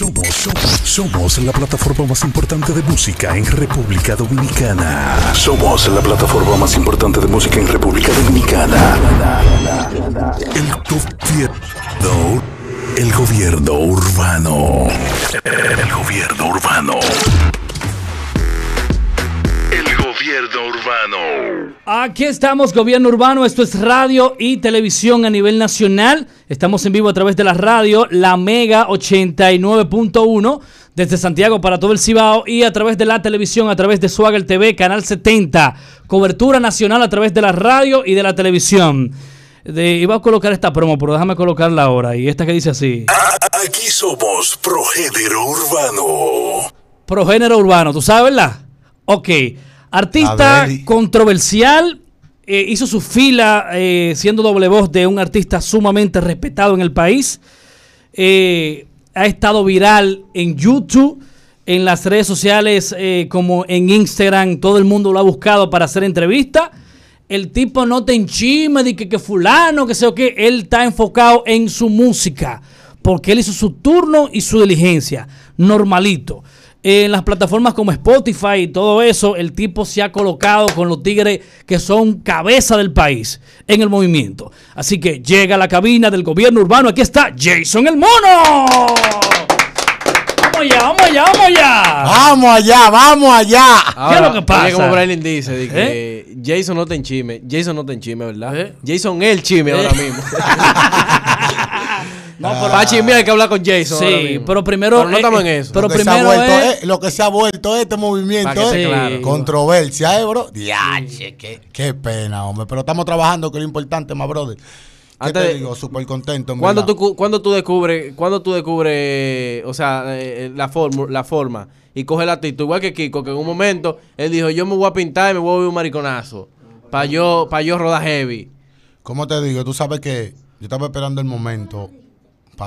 Somos, somos, somos la plataforma más importante de música en República Dominicana. Somos la plataforma más importante de música en República Dominicana. El gobierno. El gobierno urbano. El gobierno urbano. Gobierno urbano. Aquí estamos, Gobierno Urbano. Esto es radio y televisión a nivel nacional. Estamos en vivo a través de la radio, la Mega 89.1, desde Santiago para todo el Cibao y a través de la televisión, a través de Swagger TV, Canal 70. Cobertura nacional a través de la radio y de la televisión. De- iba a colocar esta promo, pero déjame colocarla ahora. Y esta que dice así: Aquí somos Progénero Urbano. Progénero urbano, ¿tú sabes, verdad? Ok. Artista controversial. eh, hizo su fila eh, siendo doble voz de un artista sumamente respetado en el país. Eh, ha estado viral en YouTube, en las redes sociales como en Instagram. Todo el mundo lo ha buscado para hacer entrevista. El tipo no te enchime de que, que fulano, que sé o qué. Él está enfocado en su música. Porque él hizo su turno y su diligencia. Normalito. En las plataformas como Spotify y todo eso, el tipo se ha colocado con los tigres que son cabeza del país en el movimiento. Así que llega a la cabina del gobierno urbano. Aquí está Jason el Mono. Vamos allá, vamos allá, vamos allá. Vamos allá, vamos allá. ¿Qué es lo que pasa? Oye, como Braylon dice, de que Jason no te enchime. Jason no te enchime, ¿verdad? ¿Eh? Jason es el chime ahora mismo. No, pero- Para chismear hay que hablar con Jason. Sí, pero primero, Pero no eh, estamos en eh, eso. pero lo, que se ha primero vuelto, es- eh, lo que se ha vuelto este movimiento eh, claro. controversia, ¿eh, bro? Diache, qué, qué pena, hombre. Pero estamos trabajando, que es lo importante, más brother. ¿Qué Antes te digo? Súper contento. en ¿Cuándo tú, cu- cuándo tú descubres, cuándo tú descubres, o sea, eh, la, forma, la forma y coge la actitud? Igual que Kiko, que en un momento él dijo, yo me voy a pintar y me voy a ver un mariconazo. Para yo, pa yo rodar heavy. ¿Cómo te digo? Tú sabes que yo estaba esperando el momento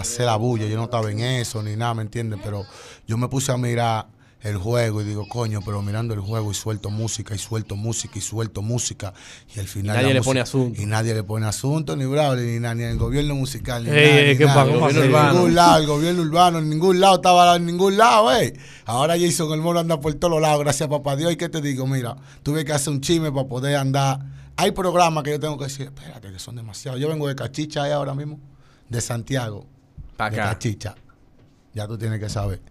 hacer la bulla. Yo no estaba en eso ni nada, ¿me entiendes? Pero yo me puse a mirar el juego y digo, coño, pero mirando el juego y suelto música y suelto música y suelto música. Y al final. nadie la le música- pone asunto. Y nadie le pone asunto, ni bravo, ni nada, ni el gobierno musical, ni Ey, nada. ey, ni ¿qué nada. pasa? ¿Cómo En así? ningún lado, el gobierno urbano, en ningún lado estaba en ningún lado, eh. Ahora Jason el mono anda por todos lados, gracias a papá Dios. ¿Y qué te digo? Mira, tuve que hacer un chisme para poder andar. Hay programas que yo tengo que decir, espérate, que son demasiados. Yo vengo de Cachicha eh, ahora mismo, de Santiago, Pa' de acá. Cachicha. Ya tú tienes que saber.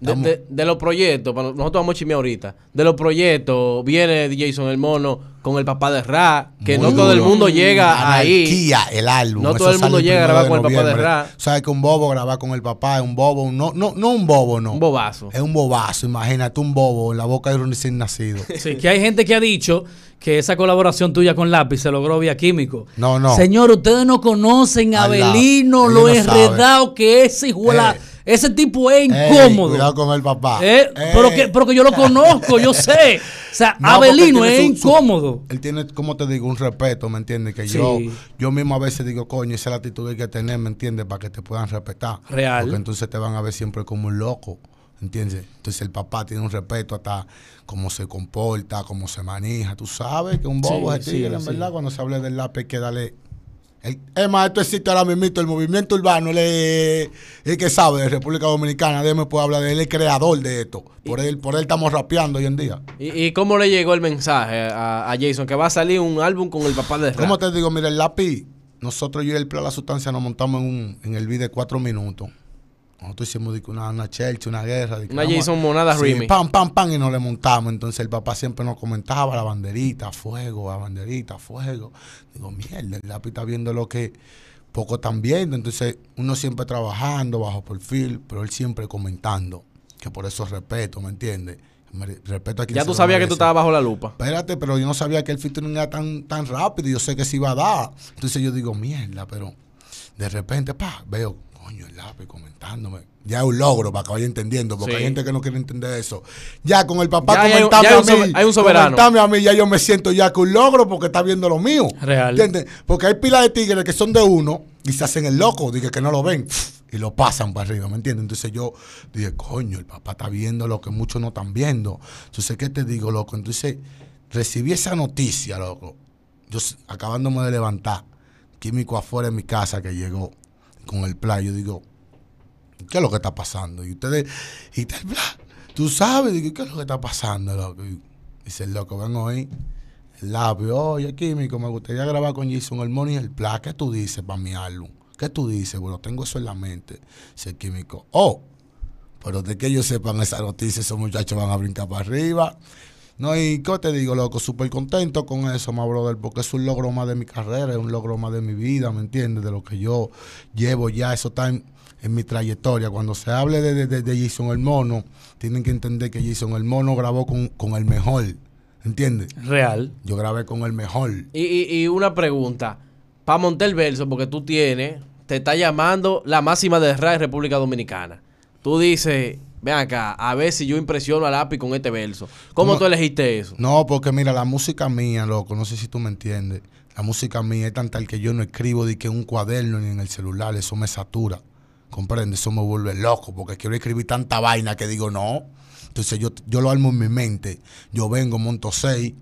De, Estamos- de- de los proyectos, nosotros vamos a chismear ahorita. De los proyectos, viene Jason el mono con el papá de Ra, que Muy no todo el mundo llega ahí. Anarquía, el álbum. No Eso todo el mundo llega a grabar con el papá de. Ra. Sabes que un bobo grabar con el papá es un bobo, un- no, no, no un bobo, no. Un bobazo. Es un bobazo, imagínate un bobo en la boca de un recién nacido. Sí, que hay gente que ha dicho que esa colaboración tuya con Lápiz se logró vía químico. No, no. Señor, ustedes no conocen a. Abelino, lo enredado que es hijo la- Eh. Ese tipo es Ey, incómodo. cuidado con el papá. Eh, pero, que, pero que yo lo conozco, yo sé. O sea, No, Abelino es su- su- incómodo. él tiene, como te digo, un respeto, ¿me entiendes? Que Sí. yo yo mismo a veces digo, coño, esa es la actitud que hay que tener, ¿me entiendes? Para que te puedan respetar. Real. Porque entonces te van a ver siempre como un loco, ¿entiendes? Entonces el papá tiene un respeto hasta cómo se comporta, cómo se maneja. Tú sabes que un bobo Sí, es tigre, sí, en verdad, cuando se habla del lápiz hay que darle... El, es más, esto existe ahora mismo, el movimiento urbano, él es, el que sabe de República Dominicana, de él me puede hablar de él, el creador de esto. Por él, por él estamos rapeando hoy en día. ¿Y, y cómo le llegó el mensaje a, a Jason? Que va a salir un álbum con el papá de Ra. ¿Cómo te digo? Mira, el lápiz, nosotros yo y el plan La Sustancia nos montamos en, un, en el video de cuatro minutos. Nosotros hicimos una, una chelcha, una guerra. Una Jason Monada Sí, remix. Pam, pam, pam, y nos le montamos. Entonces el papá siempre nos comentaba la banderita, fuego, la banderita, fuego. Digo, mierda, el lápiz está viendo lo que pocos están viendo. Entonces uno siempre trabajando bajo perfil, pero él siempre comentando. Que por eso respeto, ¿me entiendes? Respeto a quien Ya tú sabías que tú estabas bajo la lupa. Espérate, pero yo no sabía que el featuring era tan, tan rápido y yo sé que se iba a dar. Entonces yo digo, mierda, pero de repente, pa, veo, coño, el lápiz comentándome. Ya es un logro para que vaya entendiendo, porque Sí. hay gente que no quiere entender eso. Ya con el papá un a mí, hay un soberano. a mí, ya yo me siento ya que un logro porque está viendo lo mío. Real. ¿Entiendes? Porque hay pilas de tigres que son de uno y se hacen el loco, dije que no lo ven y lo pasan para arriba, ¿me entiendes? Entonces yo dije, coño, el papá está viendo lo que muchos no están viendo. Entonces, ¿qué te digo, loco? Entonces, recibí esa noticia, loco. Yo acabándome de levantar, químico afuera de mi casa que llegó con el play, yo digo, ¿qué es lo que está pasando? Y ustedes, y tal, bla, tú sabes, digo, ¿qué es lo que está pasando, loco? Y dice loco, ven hoy, el labio, oye, químico, me gustaría grabar con Jason Money y el Pla, ¿qué tú dices para mi álbum? ¿Qué tú dices? Bueno, tengo eso en la mente. Dice el químico, oh, pero de que ellos sepan esa noticia, esos muchachos van a brincar para arriba. No, y ¿qué te digo, loco? Súper contento con eso, más brother, porque es un logro más de mi carrera, es un logro más de mi vida, ¿me entiendes? De lo que yo llevo ya, eso está en, en mi trayectoria. Cuando se hable de, de, de- de Jason el Mono, tienen que entender que Jason el Mono grabó con, con el mejor, ¿entiendes? Real. Yo grabé con el mejor. Y, y- y una pregunta. Para montar el verso, porque tú tienes, te está llamando la máxima de RAI República Dominicana. Tú dices, ven acá, a ver si yo impresiono al lápiz con este verso. ¿Cómo tú elegiste eso? No, porque mira, la música mía, loco, no sé si tú me entiendes. La música mía es tan tal que yo no escribo de que en un cuaderno ni en el celular, eso me satura. ¿Comprende? Eso me vuelve loco, porque quiero escribir tanta vaina que digo no. Entonces yo, yo lo armo en mi mente. Yo vengo, monto seis,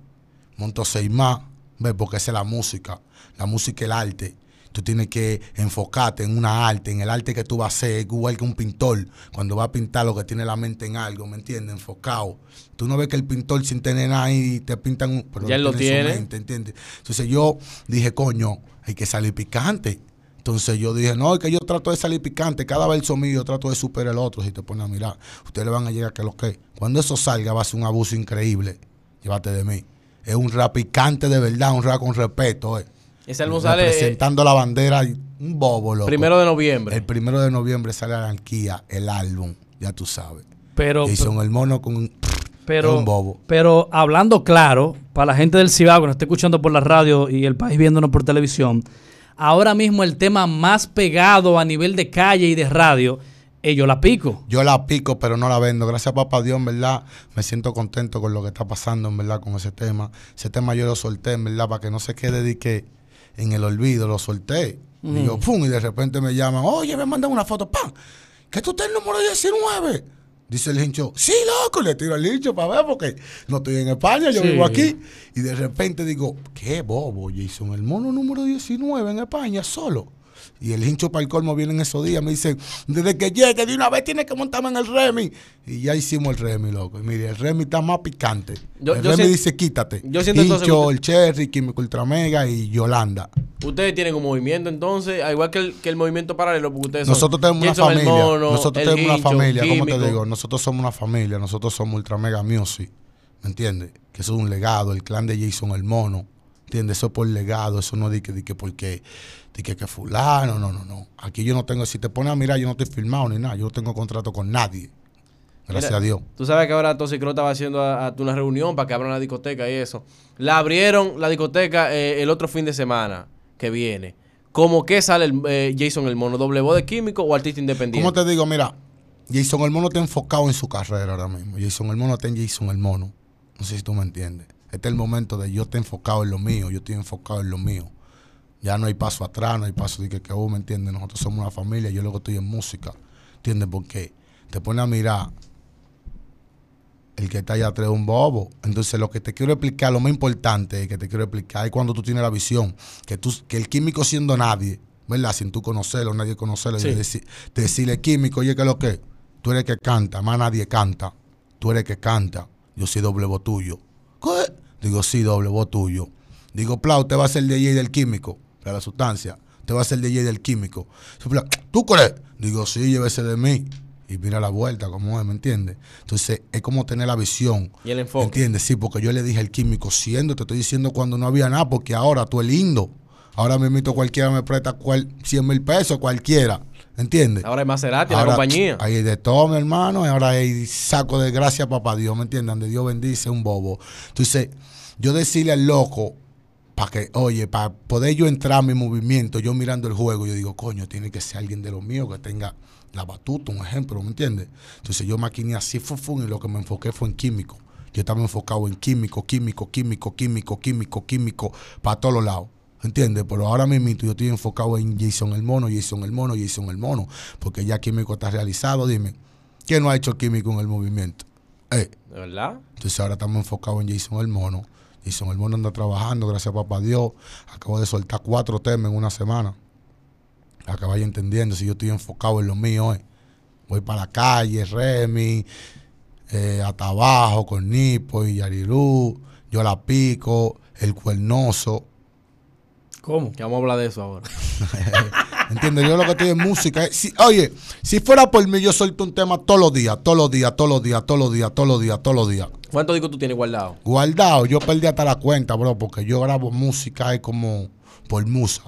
monto seis más, ¿ves? Porque esa es la música. La música es el arte. Tú tienes que enfocarte en una arte, en el arte que tú vas a hacer, es igual que un pintor, cuando va a pintar lo que tiene la mente en algo, ¿me entiendes? Enfocado. Tú no ves que el pintor sin tener nada ahí te pintan un... Pero Ya él lo en su tiene. mente, ¿entiendes? Entonces yo dije, coño, hay que salir picante. Entonces yo dije, no, es que yo trato de salir picante. Cada verso mío yo trato de superar el otro. Si te pones a mirar, ustedes le van a llegar que lo que. Cuando eso salga va a ser un abuso increíble. Llévate de mí. Es un rap picante de verdad, un rap con respeto. Eh. Ese álbum sale eh, Representando la bandera, un bobo, loco. primero de noviembre. El primero de noviembre sale Anarquía, el álbum, ya tú sabes. Pero, y son el mono con... pero, un bobo. pero hablando claro, para la gente del Cibao que nos está escuchando por la radio y el país viéndonos por televisión, ahora mismo el tema más pegado a nivel de calle y de radio es Yo la pico. Yo la pico, pero no la vendo. Gracias, papá Dios, en verdad. Me siento contento con lo que está pasando, en verdad, con ese tema. Ese tema yo lo solté, en verdad, para que no se quede de que en el olvido. Lo solté. Y yo, pum, y de repente me llaman. Oye, me mandan una foto, ¡pam! ¿Que tú estás el número 19? Dice el hincho, sí, loco, le tiro al hincho para ver, porque no estoy en España, yo Sí. vivo aquí. Y de repente digo, qué bobo, Jason, el mono número 19 en España solo. Y el hincho para el colmo viene en esos días, me dice, desde que llegue de una vez tienes que montarme en el Remy. Y ya hicimos el Remy, loco. Y mire, el Remy está más picante. Yo- el yo Remy sien- dice, quítate. yo siento hincho, el Cherry, Químico Ultra Mega y Yolanda. Ustedes tienen un movimiento entonces, al igual que el, que el movimiento paralelo, porque ustedes son Nosotros tenemos una familia. Mono, nosotros tenemos una familia, ¿cómo Químico. te digo? Nosotros somos una familia, nosotros somos Ultra Mega Music, ¿me entiendes? Que eso es un legado, el clan de Jason el Mono, ¿entiendes? Eso es por legado, eso no di que, di que porque, di que, que fulano, no, no, no. Aquí yo no tengo, si te pones a mirar, yo no estoy firmado ni nada, yo no tengo contrato con nadie. Gracias Mira, a Dios. Tú sabes que ahora Toxicro estaba haciendo a- a- una reunión para que abran la discoteca y eso. La abrieron la discoteca eh, el otro fin de semana que viene. ¿Cómo que sale el, eh, Jason el Mono? ¿Doble voz de químico o artista independiente? ¿Cómo te digo? Mira, Jason el Mono está enfocado en su carrera ahora mismo. Jason el Mono está en Jason el Mono. No sé si tú me entiendes. Este es el momento de yo estar enfocado en lo mío, yo estoy enfocado en lo mío. Ya no hay paso atrás, no hay paso de que, que vos me entiendes. Nosotros somos una familia, yo luego estoy en música. ¿Entiendes? Porque te pone a mirar el que está allá atrás es un bobo. Entonces, lo que te quiero explicar, lo más importante que te quiero explicar es cuando tú tienes la visión, que tú, que el químico siendo nadie, ¿verdad? Sin tú conocerlo, nadie conocerlo, Sí. y deci- decirle químico, oye, que es lo que? Tú eres el que canta, más nadie canta. Tú eres el que canta. Yo soy doble tuyo. ¿Qué? Digo, sí, doble voz tuyo. Digo, Plau, usted va a ser DJ del químico, de la sustancia. Usted va a ser DJ del químico. ¿Tú crees? Digo, sí, llévese de mí. Y mira la vuelta, como es, ¿me entiendes? Entonces, es como tener la visión. Y el enfoque. ¿Entiendes? Sí, porque yo le dije al químico, siendo, te estoy diciendo cuando no había nada, porque ahora tú es lindo. Ahora me invito cualquiera, me presta cual, 100 mil pesos, cualquiera. ¿Entiendes? Ahora es Maserati, la Ahora, compañía. Hay de todo, mi hermano, y ahora hay saco de gracia, papá Dios, ¿me entiendes? Donde Dios bendice un bobo. Entonces, yo decirle al loco, para que, oye, para poder yo entrar a mi movimiento, yo mirando el juego, yo digo, coño, tiene que ser alguien de los míos que tenga la batuta, un ejemplo, ¿me entiendes? Entonces yo maquiné así, fu, fu, y lo que me enfoqué fue en químico. Yo estaba enfocado en químico, químico, químico, químico, químico, químico, para todos los lados. ¿Entiendes? Pero ahora mismo yo estoy enfocado en Jason el mono, Jason el mono, Jason el mono. Porque ya químico está realizado. Dime, ¿quién no ha hecho químico en el movimiento? Eh, ¿De verdad? entonces ahora estamos enfocados en Jason el mono. Jason el mono anda trabajando, gracias a papá Dios. Acabo de soltar cuatro temas en una semana. Vaya entendiendo si yo estoy enfocado en lo mío, eh. Voy para la calle, Remy, eh, hasta abajo con Nipo y Yarirú, yo la pico, el cuernoso. ¿Cómo? Que vamos a hablar de eso ahora. ¿Entiendes? Yo lo que estoy en música. si- oye, si fuera por mí, yo suelto un tema todos los días, todos los días, todos los días, todos los días, todos los días, todos los días. ¿Cuántos discos tú tienes guardados? Guardado, yo perdí hasta la cuenta, bro, porque yo grabo música es como por musa.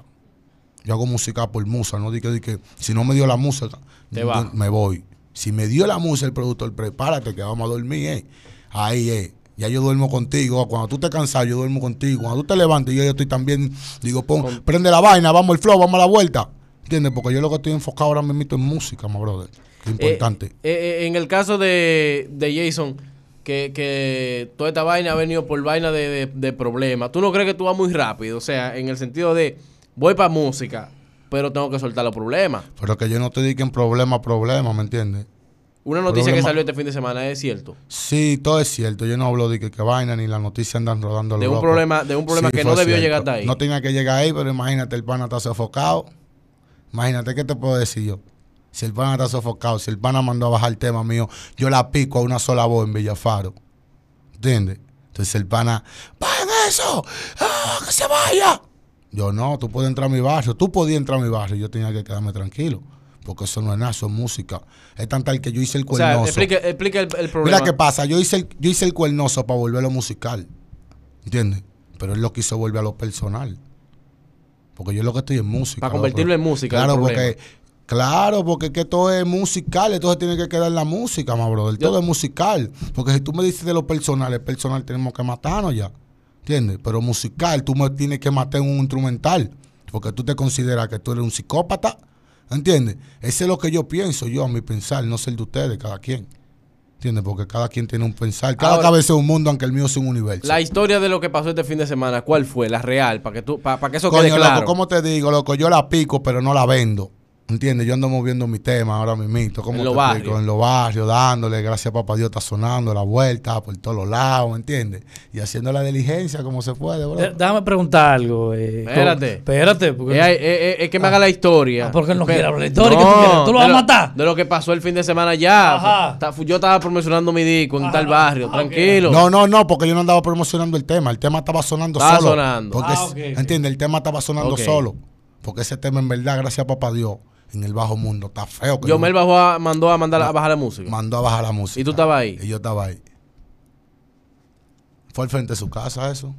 Yo hago música por musa, no digo que si no me dio la música, Te yo- va. me voy. Si me dio la música el productor, prepárate que vamos a dormir, eh. Ahí es. Ya yo duermo contigo. Cuando tú te cansas, yo duermo contigo. Cuando tú te levantes, yo, yo estoy también. Digo, pon, prende la vaina, vamos el flow, vamos a la vuelta. ¿Entiendes? Porque yo lo que estoy enfocado ahora mismo en música, my brother. Es importante. Eh, eh, eh, en el caso de, de Jason, que, que toda esta vaina ha venido por vaina de, de, de problemas, ¿tú no crees que tú vas muy rápido? O sea, en el sentido de, voy para música, pero tengo que soltar los problemas. Pero que yo no te diga en problema, problema, ¿me entiendes? Una noticia que salió este fin de semana es cierto. Sí, todo es cierto. Yo no hablo de que, que vaina ni las noticias andan rodando. De un loco. problema- de un problema que no debió llegar hasta ahí. No tenía que llegar ahí, pero imagínate, el pana está sofocado. Imagínate, ¿qué te puedo decir yo? Si el pana está sofocado, si el pana mandó a bajar el tema mío, yo la pico a una sola voz en Villafaro. ¿Entiendes? Entonces el pana, ¡bajen eso! ¡Ah, ¡Que se vaya! Yo no, tú puedes entrar a mi barrio. Tú podías entrar a mi barrio. Yo tenía que quedarme tranquilo. Porque eso no es nada, eso es música. Es tan tal que yo hice el O sea, cuernoso. explica, explica el, el problema. Mira qué pasa, yo hice el, yo hice el cuernoso para volverlo musical. ¿Entiendes? Pero él lo quiso volver a lo personal. Porque yo lo que estoy en música. Para convertirlo en música, Claro, porque, claro, porque es que todo es musical, entonces tiene que quedar la música, ma brother. Yo- Todo es musical. Porque si tú me dices de lo personal, el personal tenemos que matarnos ya. ¿Entiendes? Pero musical, tú me tienes que matar en un instrumental. Porque tú te consideras que tú eres un psicópata. ¿Entiendes? Ese es lo que yo pienso, yo a mi pensar, no sé el de ustedes, cada quien. ¿Entiendes? Porque cada quien tiene un pensar. Cada Ahora- cabeza es un mundo, aunque el mío es un universo. La historia de lo que pasó este fin de semana, ¿cuál fue? La real, para que tú, para, que eso Coño, quede claro. loco, ¿cómo te digo, loco? Yo la pico, pero no la vendo. ¿Entiendes? Yo ando moviendo mi tema ahora mismo. ¿Cómo En los barrios. En los barrios, dándole, gracias a papá Dios está sonando la vuelta por todos los lados, ¿me entiendes? Y haciendo la diligencia como se puede, bro. Eh, Déjame preguntar algo. eh, Espérate. ¿cómo? Espérate. Porque Eh, eh, eh, es que me haga la historia. Ah, porque él no quiere hablar de la historia, ¿qué tú quieres? ¿Tú lo vas a matar? De lo que pasó el fin de semana ya. Ajá. Yo estaba promocionando mi disco en Ajá. tal barrio, Ah, tranquilo. No, no, no, porque yo no andaba promocionando el tema. El tema estaba sonando Estaba solo. sonando. Porque Ah. ¿Entiendes? El tema estaba sonando solo. Porque ese tema, en verdad, gracias a papá Dios, en el bajo mundo, está feo. que Yo no- me bajó a, mandó a mandar a bajar la música. mandó a bajar la música. ¿Y tú estabas ahí? Y yo estaba ahí. Fue al frente de su casa eso.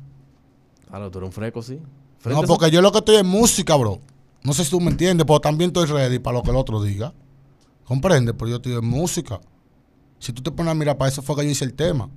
Claro, tú eres un fresco, sí. No, Frente porque yo lo que estoy en música, bro. No sé si tú me entiendes, pero también estoy ready para lo que el otro diga. ¿Comprende? Pero yo estoy en música. Si tú te pones a mirar, para eso fue que yo hice el tema.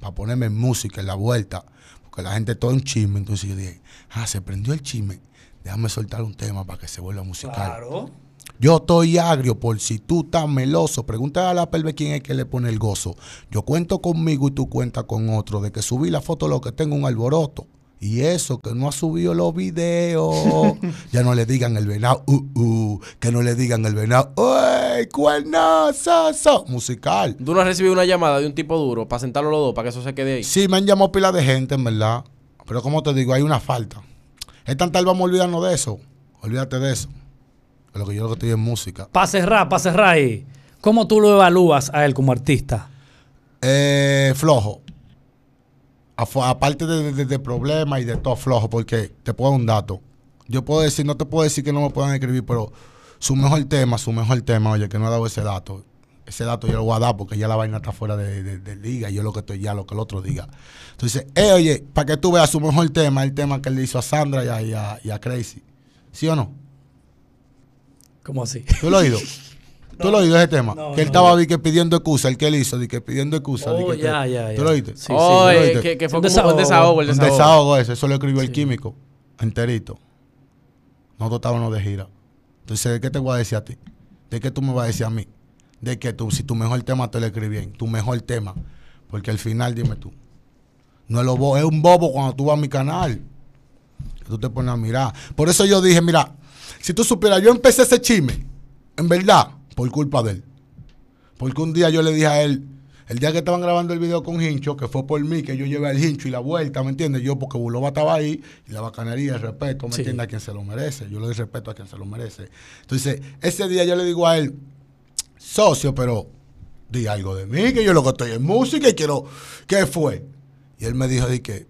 Para ponerme en música, en la vuelta. Porque la gente todo en chisme. Entonces yo dije, ah, se prendió el chisme. Déjame soltar un tema para que se vuelva musical. Claro. Yo estoy agrio por si tú estás meloso. Pregúntale a la pelve quién es que le pone el gozo. Yo cuento conmigo y tú cuentas con otro. De que subí la foto lo que tengo un alboroto. Y eso, que no ha subido los videos. ya no le digan el venado, uh, uh. Que no le digan el venado, ¡Uy! ¡Cuernoso! so". Musical. ¿Tú no has recibido una llamada de un tipo duro para sentarlo los dos, para que eso se quede ahí? Sí, me han llamado pila de gente, en verdad. Pero como te digo, hay una falta. Es tan tal, vamos a olvidarnos de eso. Olvídate de eso. Lo que yo lo que estoy en música. Para cerrar, para cerrar ahí. ¿Cómo tú lo evalúas a él como artista? Eh, flojo. Aparte de, de- de problemas y de todo flojo, porque te puedo dar un dato. Yo puedo decir, no te puedo decir que no me puedan escribir, pero su mejor tema, su mejor tema, oye, que no he dado ese dato. Ese dato yo lo voy a dar porque ya la vaina está fuera de, de- de liga y yo lo que estoy ya, lo que el otro diga. Entonces, eh, oye, para que tú veas su mejor tema, el tema que él le hizo a Sandra y a, y a- y a Crazy. ¿Sí o no? ¿Cómo así? ¿Tú lo has oído? ¿Tú lo has oído ese tema? no, que él no, estaba no. di que pidiendo excusa, el que él hizo, di que pidiendo excusa. Oh, que- ya, ya, ya. ¿Tú lo oíste? Sí, oh, ¿tú lo eh, oíste? que, que fue Un como desahogo. un desahogo, el Un desahogo. desahogo ese, eso lo escribió el químico, enterito. Nosotros estábamos de gira. Entonces, ¿de qué te voy a decir a ti? ¿De qué tú me vas a decir a mí? De que tú, si tu mejor tema te lo escribí bien, tu mejor tema. Porque al final, dime tú, no es, lo bo- es un bobo cuando tú vas a mi canal. Que tú te pones a mirar. Por eso yo dije, mira, si tú supieras, yo empecé ese chisme, en verdad, por culpa de él. Porque un día yo le dije a él, el día que estaban grabando el video con Hincho, que fue por mí, que yo llevé al Hincho y la vuelta, ¿me entiendes? Yo, porque Buloba estaba ahí, y la bacanería, el respeto, ¿me Sí. entiendes? A quien se lo merece. Yo le doy respeto a quien se lo merece. Entonces, ese día yo le digo a él, socio, pero di algo de mí, que yo lo que estoy en música y quiero, ¿qué fue? Y él me dijo, di que,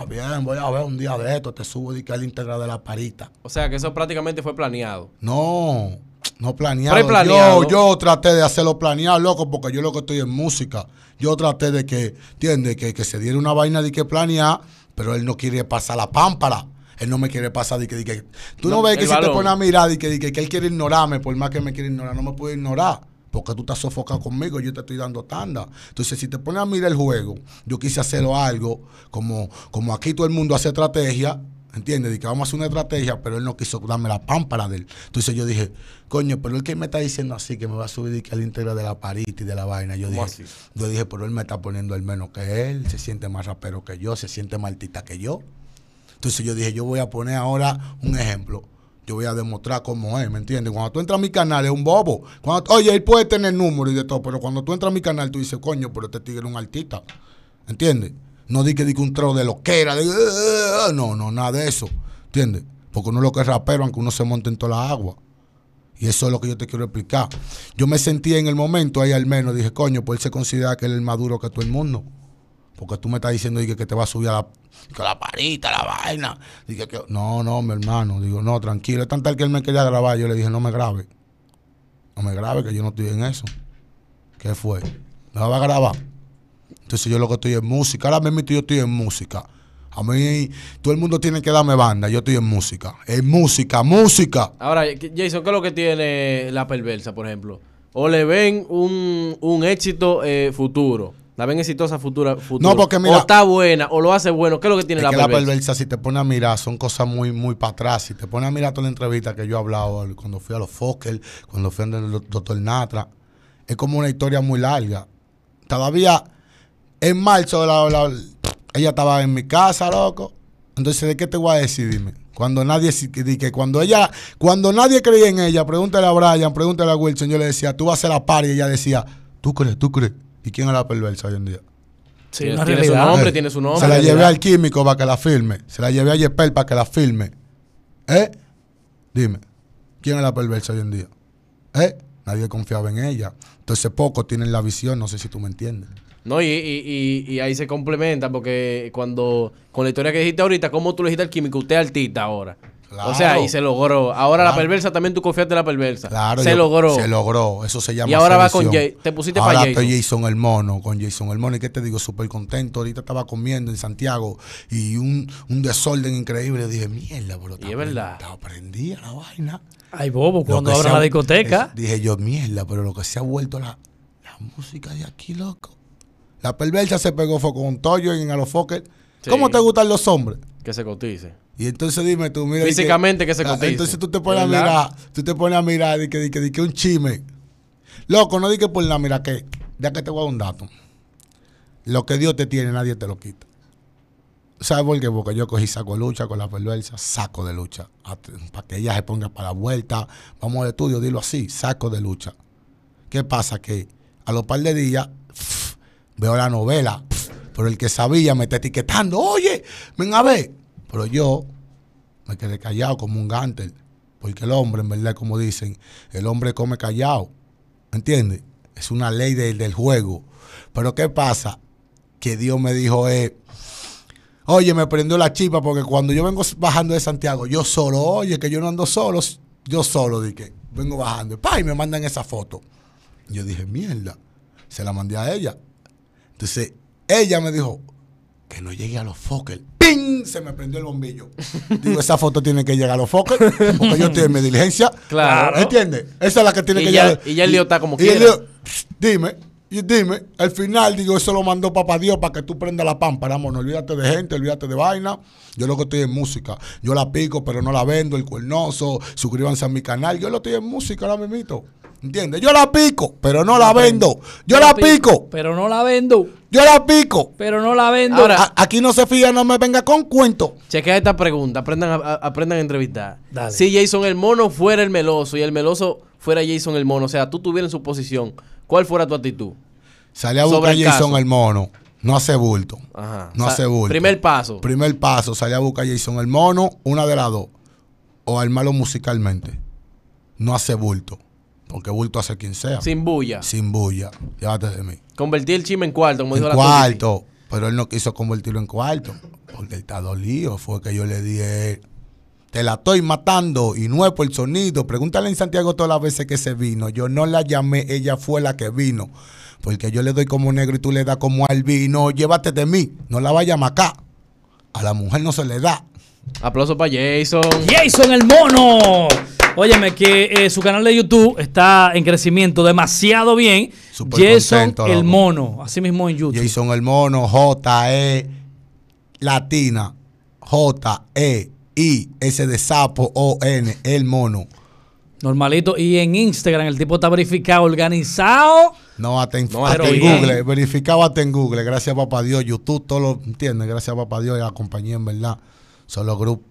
está bien, voy a ver un día de esto, te subo, di que al íntegra de la parita. O sea, que eso prácticamente fue planeado. No, no planeado. Preplaneado. Yo, yo traté de hacerlo planeado, loco, porque yo lo que estoy en música. Yo traté de que, ¿entiendes? Que, que se diera una vaina de que planear, pero él no quiere pasar la pámpara. Él no me quiere pasar de que, de que- tú no, No, ves que si te pones a mirar de que, de que, que él quiere ignorarme, por más que me quiere ignorar, no me puede ignorar. Porque tú estás sofocado conmigo, yo te estoy dando tanda. Entonces, si te pones a mirar el juego, yo quise hacerlo algo, como, como aquí todo el mundo hace estrategia, ¿entiendes? De que vamos a hacer una estrategia, pero él no quiso darme la pámpara de él. Entonces yo dije, coño, pero él que me está diciendo así, que me va a subir de que al interior de la parita y de la vaina. Yo ¿Cómo dije, así? yo dije, pero él me está poniendo el menos que él, se siente más rapero que yo, se siente más altita que yo. Entonces yo dije, yo voy a poner ahora un ejemplo. Yo voy a demostrar cómo es, ¿me entiendes? Cuando tú entras a mi canal es un bobo. Cuando, oye, él puede tener número y de todo, pero cuando tú entras a mi canal tú dices, coño, pero este tigre es un artista. ¿Entiendes? No di que di que un tro de loquera. "Ah", no, no, nada de eso. ¿Entiendes? Porque uno lo que es rapero, aunque uno se monte en toda la agua. Y eso es lo que yo te quiero explicar. Yo me sentí en el momento ahí al menos, dije, coño, pues él se considera que él es el más duro que todo el mundo. Porque tú me estás diciendo dije, que te va a subir a la, que la parita, la vaina. Dije, que, no, no, mi hermano. Digo, no, tranquilo. Es tan tal que él me quería grabar. Yo le dije, no me grabe. No me grabe, que yo no estoy en eso. ¿Qué fue? ¿Me va a grabar? Entonces yo lo que estoy en música. Ahora mismo yo estoy en música. A mí, todo el mundo tiene que darme banda. Yo estoy en música. En música, música. Ahora, ¿qué- Jason, ¿qué es lo que tiene la perversa, por ejemplo? O le ven un, un éxito eh, futuro. La ven exitosa futura, futuro. No, porque mira- O está buena, o lo hace bueno. ¿Qué es lo que tiene Es la que la perversa? perversa, si te pones a mirar, son cosas muy, muy para atrás. Si te pones a mirar toda la entrevista que yo he hablado cuando fui a los Fokker, cuando fui a el doctor Natra, es como una historia muy larga. Todavía en marzo la- la- ella estaba en mi casa, loco. Entonces, ¿de qué te voy a decir? Dime. Cuando nadie, que cuando ella, cuando nadie creía en ella, pregúntale a Brian, pregúntale a Wilson, yo le decía, tú vas a hacer la par y ella decía, tú crees, tú crees. ¿Y quién es la perversa hoy en día? Sí, Tiene- su nombre, tiene su nombre. Se la llevé al químico para que la firme. Se la llevé a Yepel para que la firme. ¿Eh? Dime, ¿quién es la perversa hoy en día? ¿Eh? Nadie confiaba en ella. Entonces pocos tienen la visión, no sé si tú me entiendes. No, y, y, y, y ahí se complementa porque cuando, con la historia que dijiste ahorita, ¿cómo tú le dijiste al químico? Usted es artista ahora. Claro. O sea, y se logró. Ahora la perversa también tú confiaste en la perversa. Claro, se yo- logró. Se logró, eso se llama Y ahora va con selección. Jay- te pusiste ahora pa' estoy Jason. Jason el mono, con Jason el mono. ¿Y qué te digo? Súper contento. Ahorita estaba comiendo en Santiago y un, un desorden increíble. Dije, mierda, pero Y es verdad. Estaba prendida la vaina. Ay, bobo, cuando que ha- la discoteca. es- dije yo, mierda, pero lo que se ha vuelto la, la música de aquí, loco. La perversa se pegó fue con un tollo en Alofoque. Sí. ¿Cómo te gustan los hombres? Que se cotice. Y entonces dime tú, mira. Físicamente que se Ah, cotice. Entonces tú te pones a mirar, tú te pones a mirar y que, di que, di que un chisme. Loco, no di que por nada, mira que, ya que te voy a dar un dato. Lo que Dios te tiene, nadie te lo quita. ¿Sabes por qué? Porque yo cogí saco de lucha con la perversa, saco de lucha. Para que ella se ponga para la vuelta. Vamos al estudio, dilo así, saco de lucha. ¿Qué pasa? Que a los par de días veo la novela, pf, pero el que sabía me está etiquetando, oye, ven a ver. Pero yo me quedé callado como un gánter. Porque el hombre, en verdad, como dicen, el hombre come callado. ¿Entiendes? Es una ley del- juego. Pero ¿qué pasa? Que Dios me dijo, eh, oye, me prendió la chipa porque cuando yo vengo bajando de Santiago, yo solo, oye, que yo no ando solo, yo solo, dije, vengo bajando. Pa, y me mandan esa foto. Yo dije, mierda. Se la mandé a ella. Entonces, ella me dijo, que no llegue a los Fokker. Se me prendió el bombillo. Digo, esa foto tiene que llegar a los Fokker, porque yo estoy en mi diligencia. Claro. ¿Entiendes? Esa es la que tiene Y que ya- llegar. y ya el lío está como y el quiera. dime, y dime, al final, digo, eso lo mandó papá Dios para que tú prendas la pámpara, amor. No olvídate de gente, olvídate de vaina. Yo lo que estoy en música. Yo la pico, pero no la vendo, el cuernoso. Suscríbanse a mi canal. Yo lo estoy en música ahora mismo. ¿Entiendes? Yo la pico, pero no la vendo. Yo la pico, Pero no la vendo. yo la pico. Pero no la vendo. Ahora- A- aquí no se fía, no me venga con cuento. Chequea esta pregunta, aprendan a, a- aprendan a entrevistar. Dale. Si Jason el mono fuera el meloso y el meloso fuera Jason el mono, o sea, tú tuvieras en su posición, ¿cuál fuera tu actitud? Sale a buscar a Jason el mono. No hace bulto. Ajá. No O sea, hace bulto. Primer paso. Primer paso, salí a buscar a Jason el mono, una de las dos. O armarlo musicalmente. no hace bulto. Porque bulto hace quien sea. Sin bulla. Sin bulla. Llévate de mí. Convertí el chisme en cuarto, como dijo En la cuarto. Pero él no quiso convertirlo en cuarto. Porque él está dolido. Fue que yo le dije, te la estoy matando y no es por el sonido. Pregúntale en Santiago todas las veces que se vino. Yo no la llamé, ella fue la que vino. Porque yo le doy como negro y tú le das como al vino. Llévate de mí. No la vayas a acá. A la mujer no se le da. Aplauso para Jason. Jason el mono. Óyeme que eh, su canal de YouTube está en crecimiento demasiado bien. Súper Jason contento, el loco. mono, así mismo en YouTube. Jason el mono, J-E latina, J-E-I, S de sapo, O-N, el mono. Normalito. Y en Instagram el tipo está verificado, organizado. No, hasta en, No, hasta en. Google, verificado hasta en Google, gracias a papá Dios, YouTube, todo lo entiende, gracias a papá Dios y a la compañía, en verdad, solo grupos.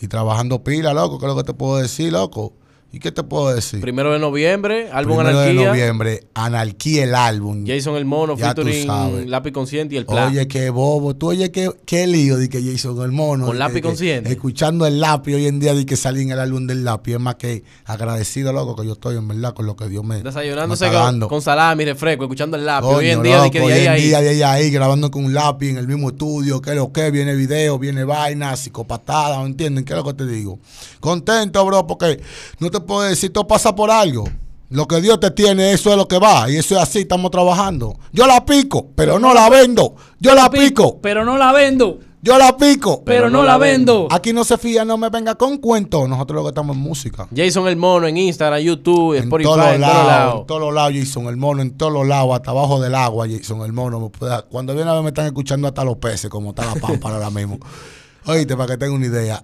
Y trabajando pila, loco, ¿qué es lo que te puedo decir, loco? ¿Y qué te puedo decir? Primero de noviembre, álbum Primero de Anarquía. noviembre, Anarquía el álbum. Jason el mono, Ya featuring. Lápiz Consciente y el plan. Oye, qué bobo. Tú oye, qué, qué lío de que Jason el mono. Con lápiz consciente. Escuchando el lápiz hoy en día de que salí en el álbum del lápiz. Es más que agradecido, loco, que yo estoy en verdad con lo que Dios me, me Desayunándose está con, dando. con salami, refresco, escuchando el lápiz. Coño, hoy en día, de que loco, de ahí ahí. día de ahí ahí, grabando con un lápiz en el mismo estudio, que lo que, viene video, viene vaina, psicopatada, ¿me entienden? ¿Qué es lo que te digo? Contento, bro, porque no te puedo decir, todo pasa por algo. Lo que Dios te tiene, eso es lo que va, y eso es así, estamos trabajando. Yo la pico, pero no la vendo. Yo la pico, Pero no la vendo. yo la pico. Pero, no, la vendo. Aquí no se fía, no me venga con cuentos. Nosotros lo que estamos en música. Jason el mono en Instagram, YouTube, En Spotify, todos los en todos lados, en todos los lados, Jason el mono, en todos los lados, hasta abajo del agua, Jason el mono. cuando viene a ver me están escuchando hasta los peces, como está la pámpara ahora mismo. Oíste, para que tenga una idea.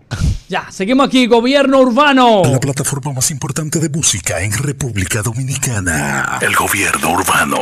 Ya, seguimos aquí, gobierno urbano. La plataforma más importante de música en República Dominicana. El gobierno urbano.